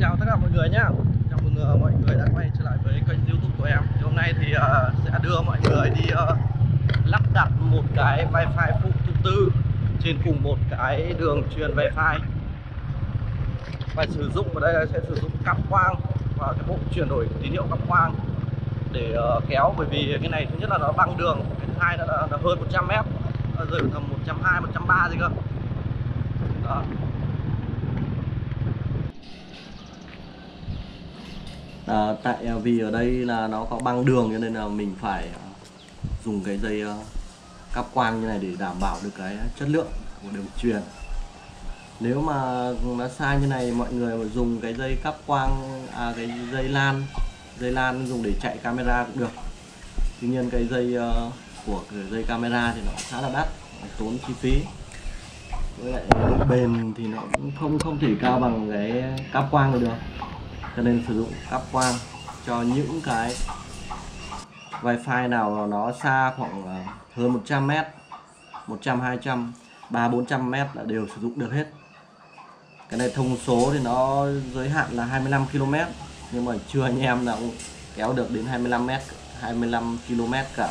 chào tất cả mọi người nhé Chào mừng mọi người đã quay trở lại với kênh youtube của em. Thì Hôm nay thì uh, sẽ đưa mọi người đi uh, lắp đặt một cái wifi phụ thứ tư Trên cùng một cái đường truyền wifi. Và sử dụng ở đây là sẽ sử dụng cáp quang và cái bộ chuyển đổi tín hiệu cáp quang để uh, kéo. Bởi vì cái này thứ nhất là nó băng đường cái thứ hai là, là, hơn 100 mét nó rơi tầm 120 130 gì cơ. Đó. À, tại ờ, vì ở đây là nó có băng đường cho nên là mình phải ờ, dùng cái dây uh, cáp quang như này để đảm bảo được cái chất lượng của đường truyền. Nếu mà nó sai như này mọi người mà dùng cái dây cáp quang à cái dây lan dây lan dùng để chạy camera cũng được. Tuy nhiên cái dây uh, của cái dây camera thì nó khá là đắt tốn chi phí. Với lại độ bền thì nó cũng không không thể cao bằng cái cáp quang được cho nên sử dụng cáp quang cho những cái wifi nào nó xa khoảng ờ, hơn 100 m 100 200 3 400 m là đều sử dụng được hết. Cái này thông số thì nó giới hạn là 25 km nhưng mà chưa anh em nào cũng kéo được đến 25 m 25 km cả.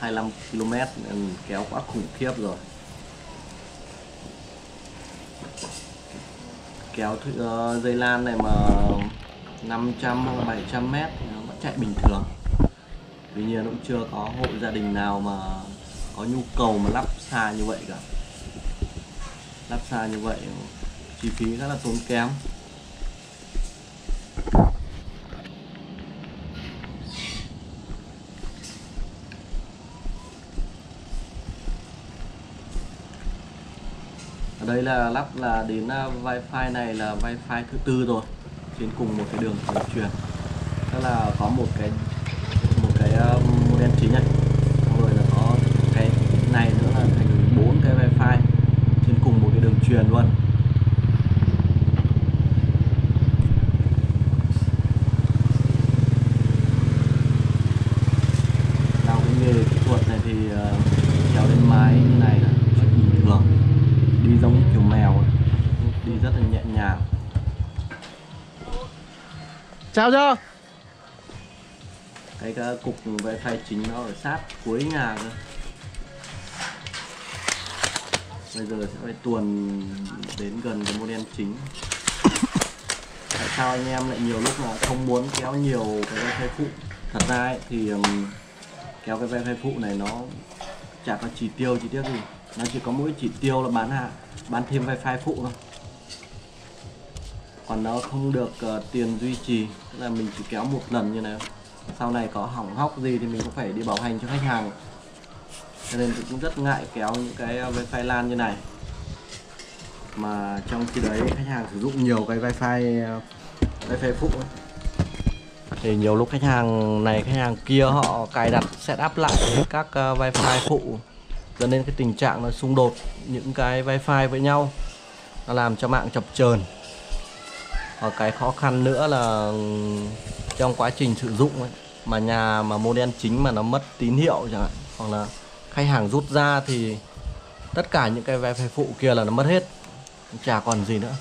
hai km ừ, kéo quá khủng khiếp rồi kéo uh, dây lan này mà 500 hoặc 700 mét thì nó vẫn chạy bình thường. Tuy nhiên cũng chưa có hộ gia đình nào mà có nhu cầu mà lắp xa như vậy cả. Lắp xa như vậy chi phí rất là tốn kém. Ở đây là lắp là đến à, wifi này là wifi thứ tư rồi, trên cùng một cái đường truyền tức là có một cái một cái uh, modem chính này rồi là có cái này nữa là thành bốn cái wifi trên cùng một cái đường truyền luôn Theo cái nghề kỹ thuật này thì uh, trèo lên mái như này là chuyện bình thường đi giống như kiểu mèo ấy. đi rất là nhẹ nhàng Chào chưa? cái, cục cục wifi chính nó ở sát cuối nhà cơ. Bây giờ sẽ phải tuần đến gần cái modem chính. Tại sao anh em lại nhiều lúc là không muốn kéo nhiều cái wifi phụ? Thật ra ấy, thì um, kéo cái wifi phụ này nó chả có chỉ tiêu chi tiết gì. Nó chỉ có mỗi chỉ tiêu là bán hạ bán thêm wifi phụ thôi còn nó không được uh, tiền duy trì tức là mình chỉ kéo một lần như này sau này có hỏng hóc gì thì mình cũng phải đi bảo hành cho khách hàng. Cho nên tôi cũng rất ngại kéo những cái ờ, wifi lan như này. Mà trong khi đấy khách hàng sử dụng nhiều cái wifi ờ, wifi phụ ấy. thì nhiều lúc khách hàng này khách hàng kia họ cài đặt setup lại các wifi phụ dẫn đến cái tình trạng nó xung đột những cái wifi với nhau nó làm cho mạng chập chờn và cái khó khăn nữa là trong quá trình sử dụng ấy, mà nhà mà model chính mà nó mất tín hiệu chẳng hạn hoặc là khách hàng rút ra thì tất cả những cái vé phụ kia là nó mất hết chả còn gì nữa.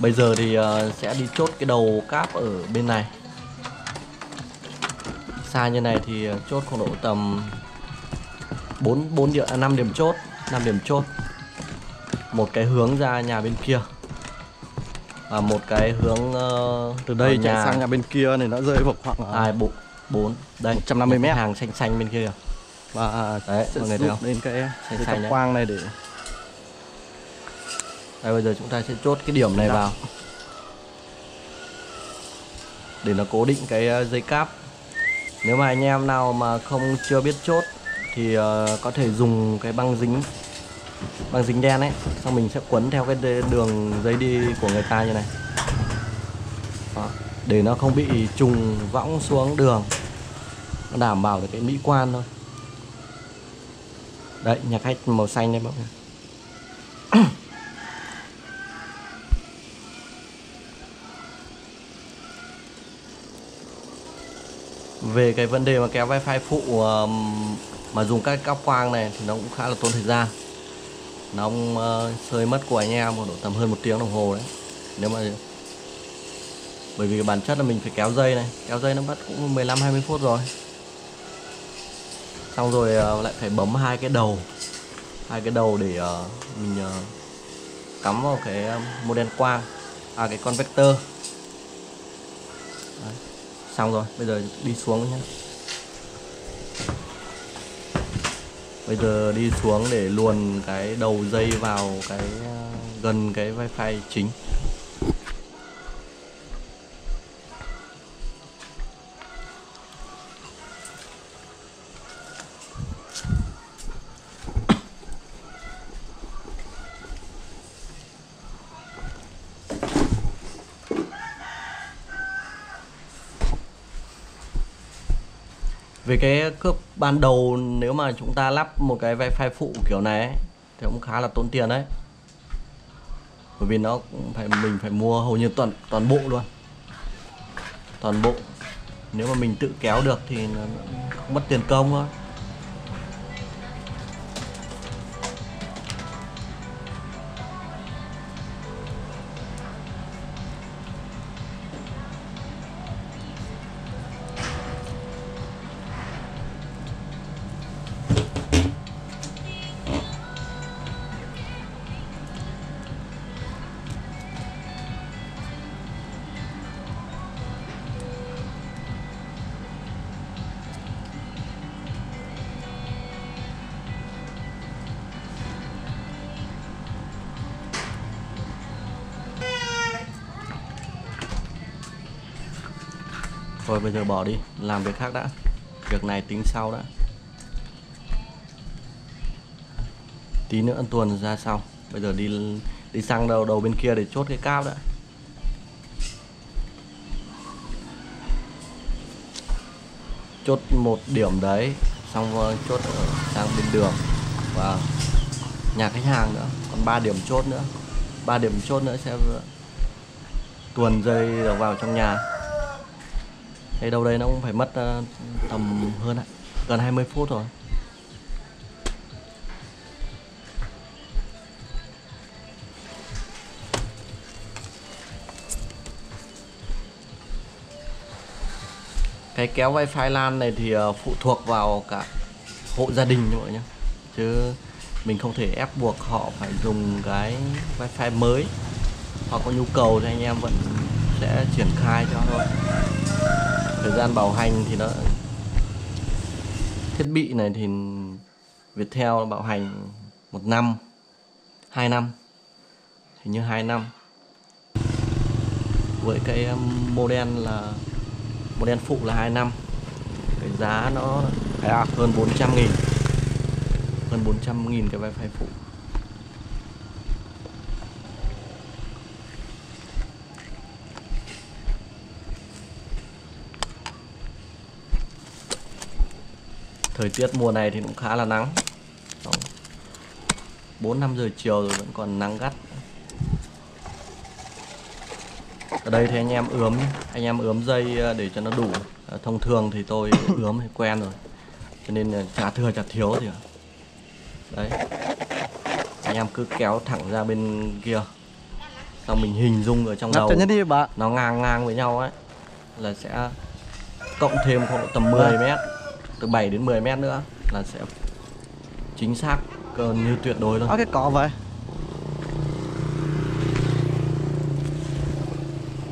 Bây giờ thì uh, sẽ đi chốt cái đầu cáp ở bên này Xa như này thì ờ, chốt khoảng độ tầm 4, 4 điểm, à, 5 điểm chốt 5 điểm chốt Một cái hướng ra nhà bên kia Và một cái hướng uh, Từ đây chạy nhà... sang nhà bên kia này nó rơi vào khoảng uh, hai bộ bốn đây 150 một cái mét. hàng xanh xanh bên kia kìa. và Đấy, sẽ mọi người giúp thấy không? đến cái Xanh cái xanh đấy. quang này để đây bây giờ chúng ta sẽ chốt cái điểm này vào. Để nó cố định cái ờ, dây cáp. Nếu mà anh em nào mà không chưa biết chốt thì ờ, có thể dùng cái băng dính băng dính đen ấy xong mình sẽ quấn theo cái đường dây đi của người ta như này. Đó. để nó không bị trùng võng xuống đường. Nó đảm bảo được cái mỹ quan thôi. Đấy nhà khách màu xanh đấy mọi người về cái vấn đề mà kéo wifi phụ um, mà dùng các cáp quang này thì nó cũng khá là tốn thời gian. Nó cũng ờ, sơi mất của anh em một độ tầm hơn một tiếng đồng hồ đấy. Nếu mà bởi vì bản chất là mình phải kéo dây này kéo dây nó mất cũng 15 20 phút rồi. Xong rồi ờ, lại phải bấm hai cái đầu hai cái đầu để ờ, mình ờ, cắm vào cái mô model quang à cái convector Đấy xong rồi, bây giờ đi xuống nhé bây giờ đi xuống để luồn cái đầu dây vào cái ờ, gần cái wifi chính. Về cái cước ban đầu nếu mà chúng ta lắp một cái wifi phụ kiểu này ấy, thì cũng khá là tốn tiền đấy. Bởi vì nó cũng phải mình phải mua hầu như toàn toàn bộ luôn. Toàn bộ. Nếu mà mình tự kéo được thì nó không mất tiền công thôi. Thôi bây giờ bỏ đi, làm việc khác đã. Việc này tính sau đã. Tí nữa ăn tuần ra sau. Bây giờ đi đi sang đầu đầu bên kia để chốt cái cáp đã. Chốt một điểm đấy, xong chốt ở sang bên đường và nhà khách hàng nữa, còn 3 điểm chốt nữa. 3 điểm chốt nữa sẽ tuần dây vào trong nhà thì đâu đây nó cũng phải mất uh, tầm hơn ạ gần 20 phút rồi cái kéo wifi LAN này thì ờ, phụ thuộc vào cả hộ gia đình mọi nhé chứ mình không thể ép buộc họ phải dùng cái wifi mới. Họ có nhu cầu thì anh em vẫn sẽ triển khai cho thôi thời gian bảo hành thì nó thiết bị này thì Viettel bảo hành một năm hai năm hình như hai năm. Với cái um, model là model phụ là hai năm. Cái giá nó à, hơn 400 nghìn hơn 400 nghìn cái wifi phụ. Thời tiết mùa này thì cũng khá là nắng. Bốn năm giờ chiều rồi vẫn còn nắng gắt. Ở đây thì anh em ướm anh em ướm dây ờ, để cho nó đủ. Ờ, thông thường thì tôi ướm thì quen rồi. Cho nên là chả thừa chả thiếu thì đấy. Anh em cứ kéo thẳng ra bên kia. Xong mình hình dung ở trong đầu. đi bà nó ngang ngang với nhau ấy. Là sẽ cộng thêm khoảng tầm 10 mét từ 7 đến 10 mét nữa là sẽ chính xác gần như tuyệt đối luôn. Có cái cọ vậy?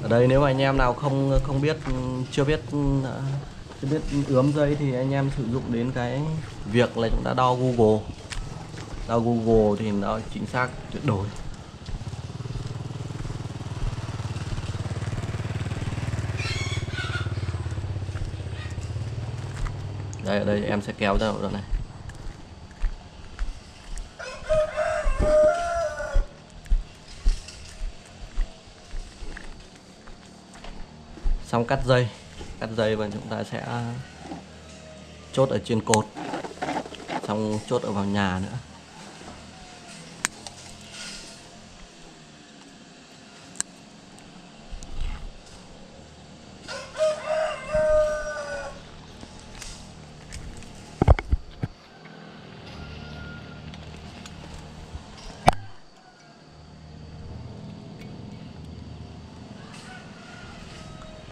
Ở đây nếu mà anh em nào không không biết chưa biết chưa biết ướm dây thì anh em sử dụng đến cái việc là chúng ta đo Google. Đo Google thì nó chính xác tuyệt đối đây ở đây, em sẽ kéo ra đoạn này xong cắt dây. Cắt dây và chúng ta sẽ chốt ở trên cột. Xong chốt ở vào nhà nữa.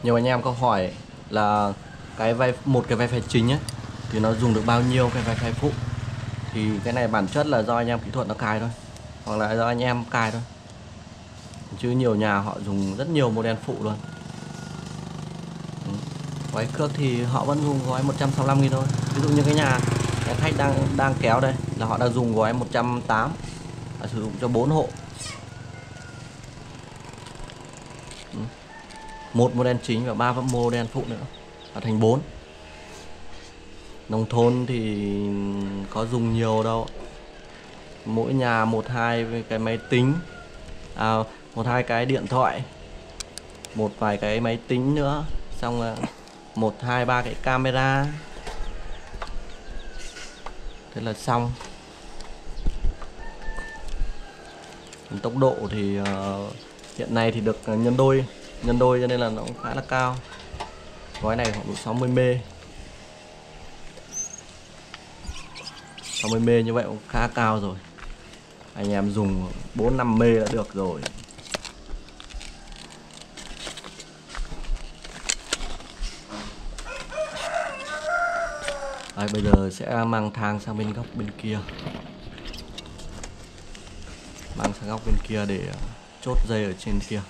Nhiều anh em có hỏi là cái vai, một cái wifi chính ấy, thì nó dùng được bao nhiêu cái wifi phụ? Thì cái này bản chất là do anh em kỹ thuật nó cài thôi, hoặc là do anh em cài thôi. Chứ nhiều nhà họ dùng rất nhiều model phụ luôn. Quái gói cước thì họ vẫn dùng gói 165 nghìn thôi. Ví dụ như cái nhà, cái khách đang đang kéo đây là họ đang dùng gói 108 và sử dụng cho 4 hộ. Một model chính và ba model phụ nữa là thành 4 nông thôn thì có dùng nhiều đâu. Mỗi nhà một hai cái máy tính à, một hai cái điện thoại một vài cái máy tính nữa xong là một hai ba cái camera. Thế là xong. Tốc độ thì uh, hiện nay thì được nhân đôi nhân đôi cho nên là nó cũng khá là cao. Gói này khoảng độ 60 m 60 m như vậy cũng khá cao rồi. Anh em dùng 4 5 m đã được rồi. Đấy, bây giờ sẽ mang thang sang bên góc bên kia. Mang sang góc bên kia để ờ, chốt dây ở trên kia.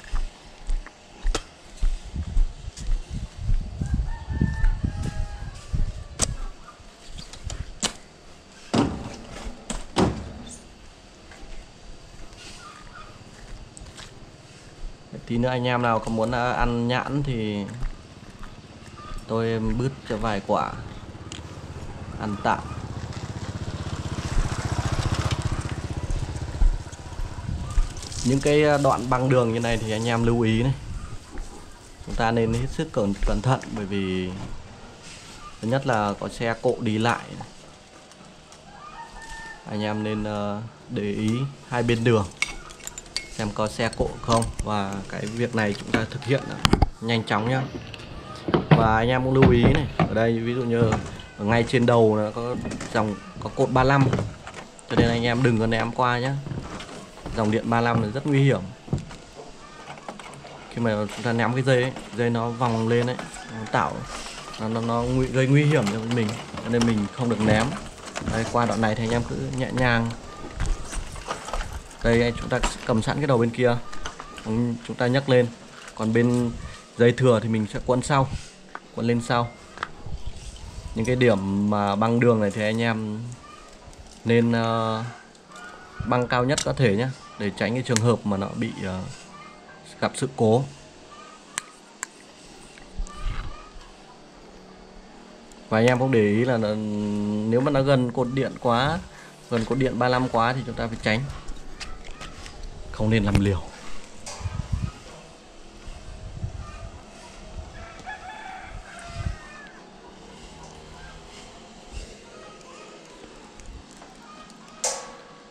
Tí nữa anh em nào có muốn à, ăn nhãn thì tôi bứt cho vài quả. Ăn tạm. Những cái à, đoạn băng đường như này thì anh em lưu ý này. Chúng ta nên hết sức cẩn cẩn thận bởi vì thứ nhất là có xe cộ đi lại này. anh em nên à, để ý hai bên đường xem có xe cộ không và cái việc này chúng ta thực hiện nhanh chóng nhá. Và anh em cũng lưu ý này ở đây ví dụ như ở ngay trên đầu nó có dòng có cột 35 cho nên anh em đừng có ném qua nhé dòng điện 35 là rất nguy hiểm. Khi mà chúng ta ném cái dây ấy, dây nó vòng lên ấy nó tạo nó, nó, nó nguy, gây nguy hiểm cho mình. Cho nên mình không được ném. Đây qua đoạn này thì anh em cứ nhẹ nhàng đây chúng ta cầm sẵn cái đầu bên kia. Chúng ta nhấc lên. Còn bên dây thừa thì mình sẽ quấn sau. Quấn lên sau. Những cái điểm mà băng đường này thì anh em nên uh, băng cao nhất có thể nhé để tránh cái trường hợp mà nó bị uh, gặp sự cố. Và anh em cũng để ý là nó, nếu mà nó gần cột điện quá gần cột điện 35 quá thì chúng ta phải tránh không nên làm liều.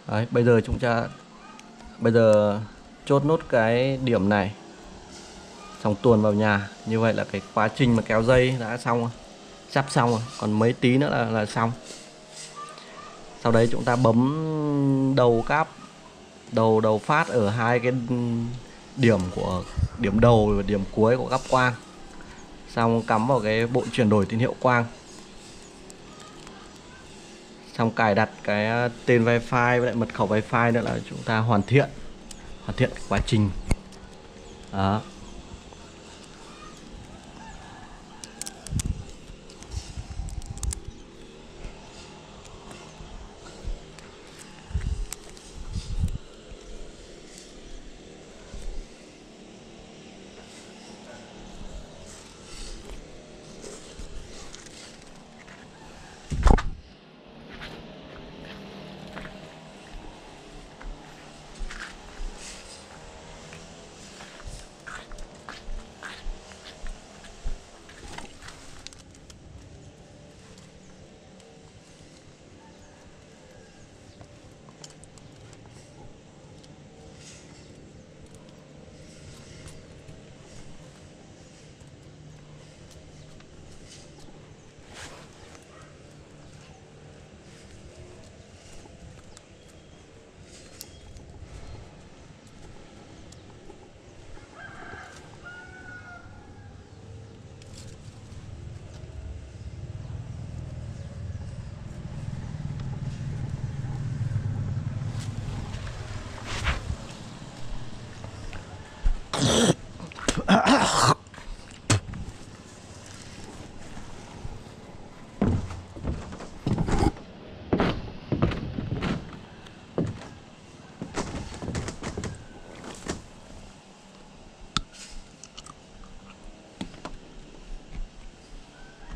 Đấy, bây giờ chúng ta bây giờ chốt nốt cái điểm này. Xong tuồn vào nhà. Như vậy là cái quá trình mà kéo dây đã xong rồi. Sắp xong rồi. Còn mấy tí nữa là, là xong. Sau đấy chúng ta bấm đầu cáp đầu đầu phát ở hai cái điểm của, điểm đầu và điểm cuối của cáp quang. Xong cắm vào cái bộ chuyển đổi tín hiệu quang. Xong cài đặt cái ờ, tên wifi với lại mật khẩu wifi nữa là chúng ta hoàn thiện hoàn thiện quá trình. Đó.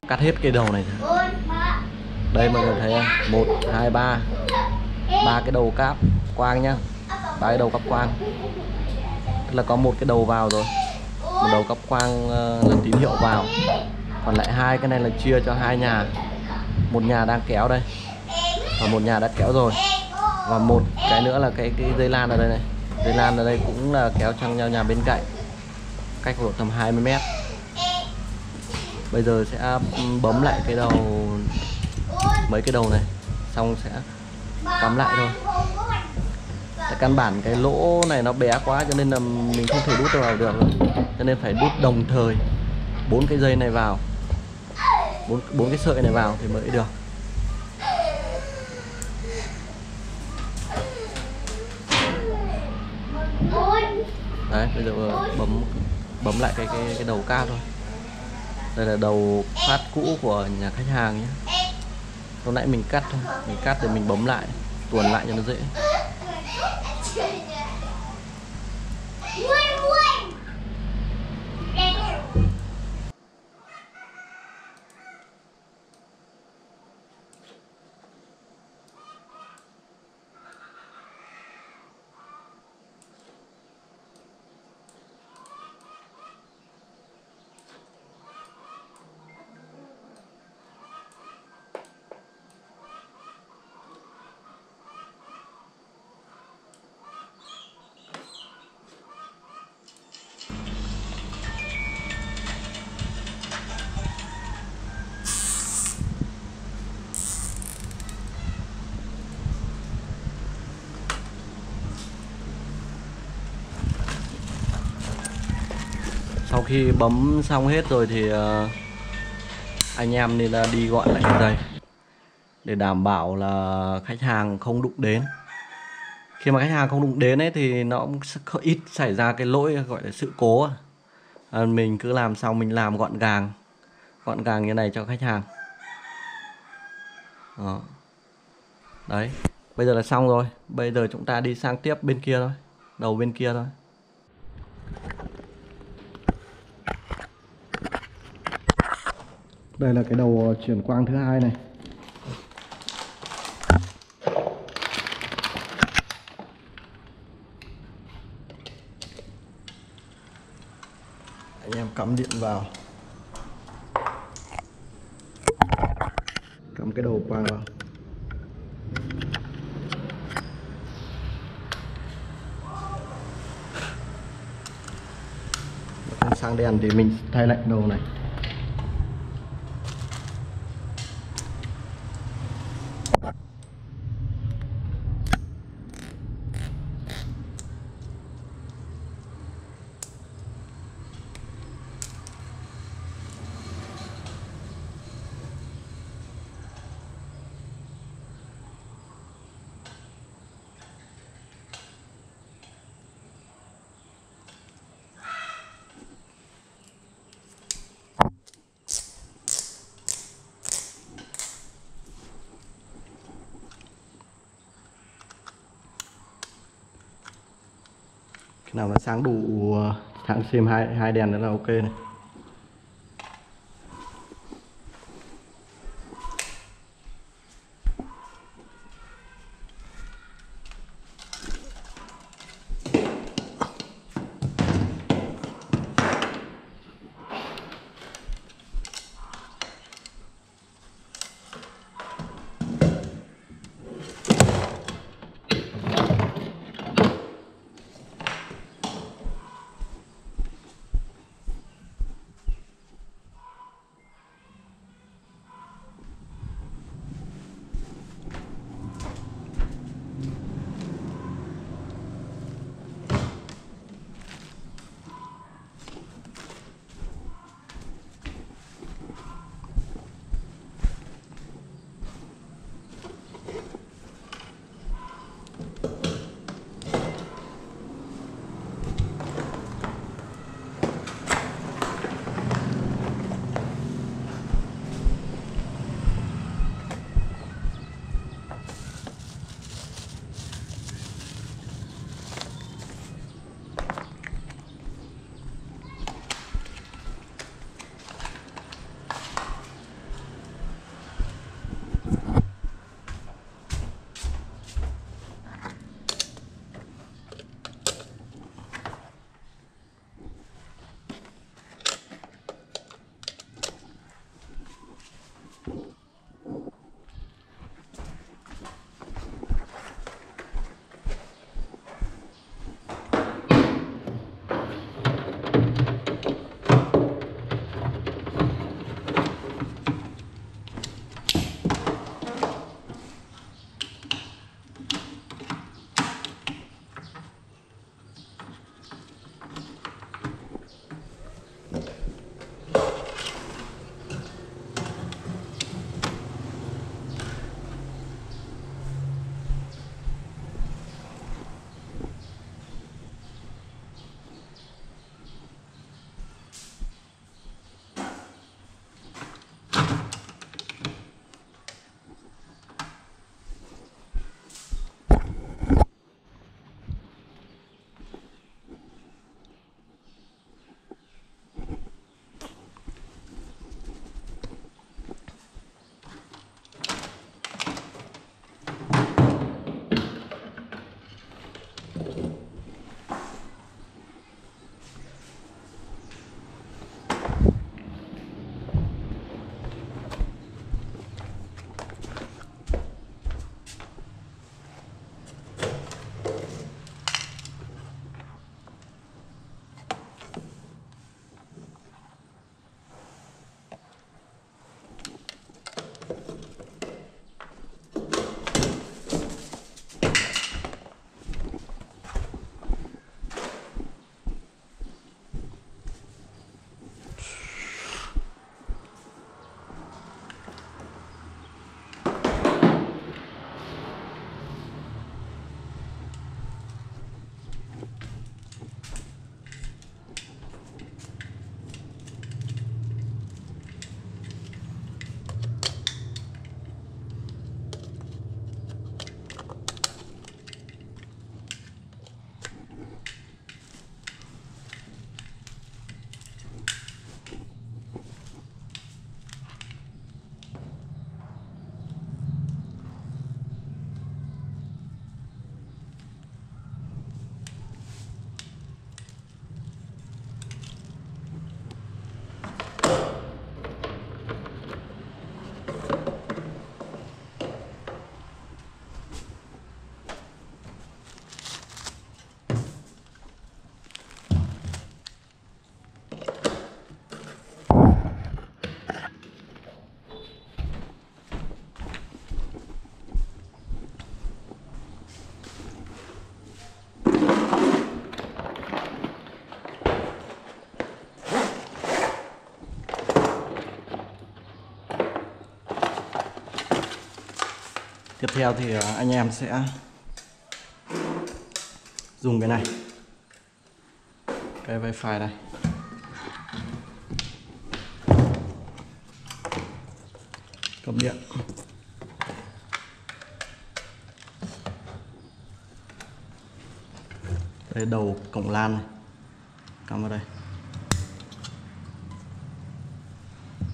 Cắt hết cái đầu này. Đây, mọi người thấy không? Một, hai, ba. Ba cái đầu cáp quang nhá. Ba cái đầu cáp quang. Tức là có một cái đầu vào rồi. Một đầu cáp quang ờ, là tín hiệu vào. Còn lại hai cái này là chia cho hai nhà. Một nhà đang kéo đây. Và một nhà đã kéo rồi. Và một cái nữa là cái cái dây lan ở đây này. Dây lan ở đây cũng là kéo sang nhau nhà bên cạnh. Cách khoảng tầm 20 mét bây giờ sẽ ừ, bấm lại cái đầu, mấy cái đầu này, xong sẽ cắm lại thôi. Tại căn bản cái lỗ này nó bé quá cho nên là mình không thể đút vào được. Rồi. cho nên phải đút đồng thời, bốn cái dây này vào. Bốn bốn cái sợi này vào thì mới được. Đấy, bây giờ bấm bấm lại cái cái cái đầu cao thôi đây là đầu phát cũ của nhà khách hàng nhé. Lúc nãy mình cắt thôi. Mình cắt để mình bấm lại, tuồn lại cho nó dễ. Khi bấm xong hết rồi thì ờ, anh em nên là đi gọi lại cái dây để đảm bảo là khách hàng không đụng đến. Khi mà khách hàng không đụng đến ấy thì nó cũng ít xảy ra cái lỗi gọi là sự cố. À, mình cứ làm xong mình làm gọn gàng gọn gàng như này cho khách hàng. Đó. đấy bây giờ là xong rồi. Bây giờ chúng ta đi sang tiếp bên kia thôi đầu bên kia thôi. Đây là cái đầu ờ, chuyển quang thứ hai này. Anh em cắm điện vào. Cắm cái đầu quang vào. Sang đèn thì mình thay lạnh đầu này. Nào mà sáng đủ ờ, sáng xem hai hai đèn nữa là ok này. Tiếp theo thì à, anh em sẽ dùng cái này. Cái wifi này. Cắm điện. Đây, đầu cổng lan này. Cắm vào đây.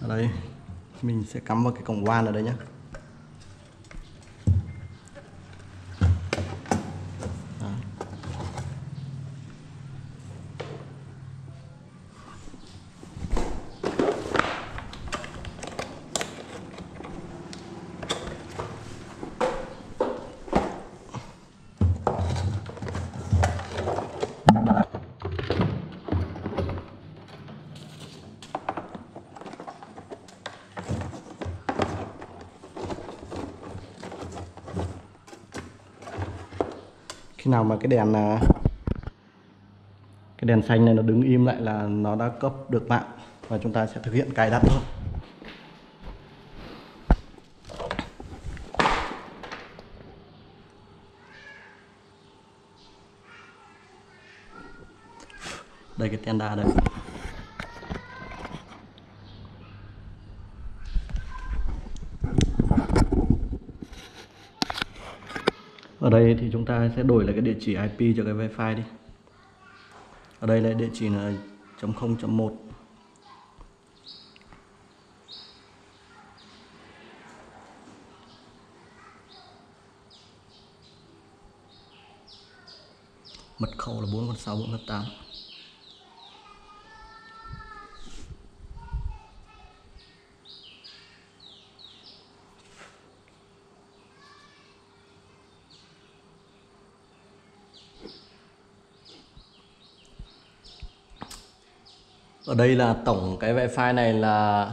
Ở đây, mình sẽ cắm vào cái cổng WAN ở đây nhé mà cái đèn à, cái đèn xanh này nó đứng im lại là nó đã cấp được mạng và chúng ta sẽ thực hiện cài đặt thôi. Đây cái tenda đây. Đây thì chúng ta sẽ đổi lại cái địa chỉ IP cho cái wifi đi. Ở đây là địa chỉ là chấm không chấm một. Mật khẩu là 4 con 6 4 con 8 ở đây là tổng cái wifi này là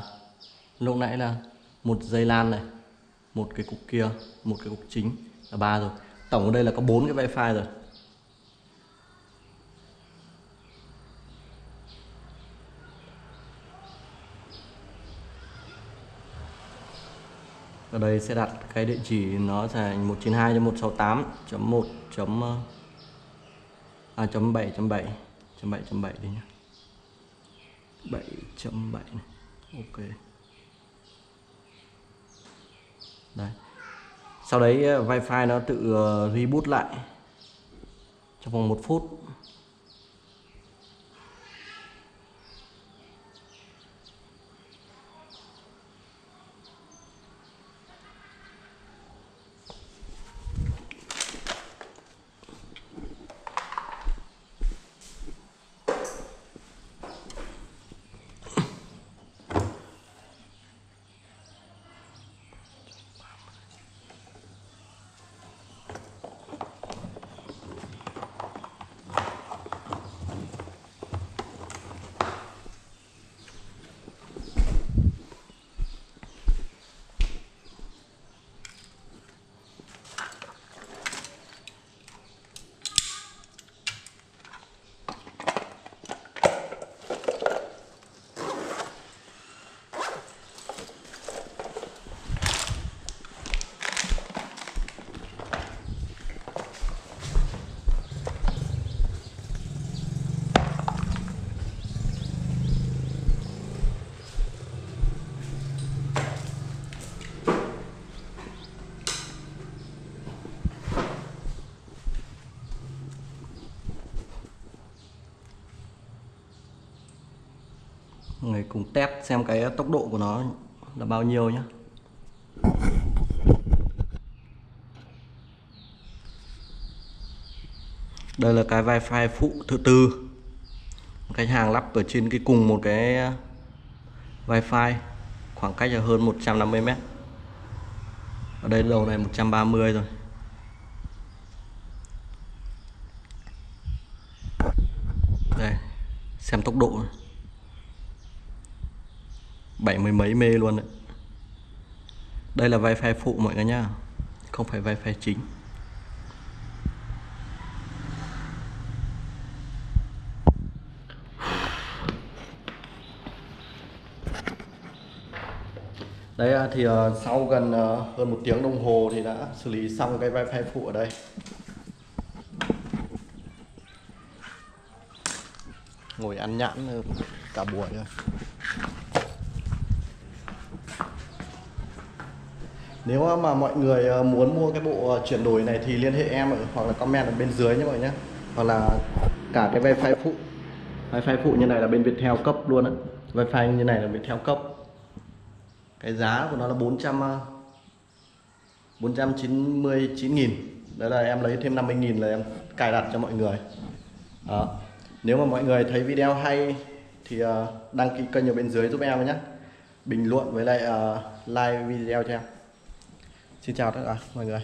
lúc nãy là một dây lan này, một cái cục kia, một cái cục chính là ba rồi tổng ở đây là có bốn cái wifi rồi ở đây sẽ đặt cái địa chỉ nó thành 192.168.1. chấm à chấm 7 chấm 7 chấm 7 chấm 7 đi nhé 7.7 này. Ok. Đây sau đấy ờ, wifi nó tự ờ, reboot lại trong vòng một phút người cùng test xem cái tốc độ của nó là bao nhiêu nhé đây là cái wifi phụ thứ tư. Khách hàng lắp ở trên cái cùng một cái uh, wifi khoảng cách là hơn 150 mét. Ở đây đầu này 130 rồi đây xem tốc độ này mười mấy mê luôn đấy đây là wifi phụ mọi người nhá, không phải wifi chính Đấy à, thì à, sau gần à, hơn một tiếng đồng hồ thì đã xử lý xong cái wifi phụ ở đây. Ngồi ăn nhãn ừ, cả buổi rồi. Nếu mà mọi người ờ, muốn mua cái bộ ờ, chuyển đổi này thì liên hệ em ở, hoặc là comment ở bên dưới nhé mọi người nhé. Hoặc là cả cái wifi phụ. Wifi phụ như này là bên Viettel cấp luôn á. Wifi như này là Viettel cấp. Cái giá của nó là 400 499 ờ, nghìn Đấy là em lấy thêm 50 nghìn là em cài đặt cho mọi người Đó. Nếu mà mọi người thấy video hay thì đăng ký kênh ở bên dưới giúp em nhé Bình luận với lại like video cho em Xin chào tất cả mọi người.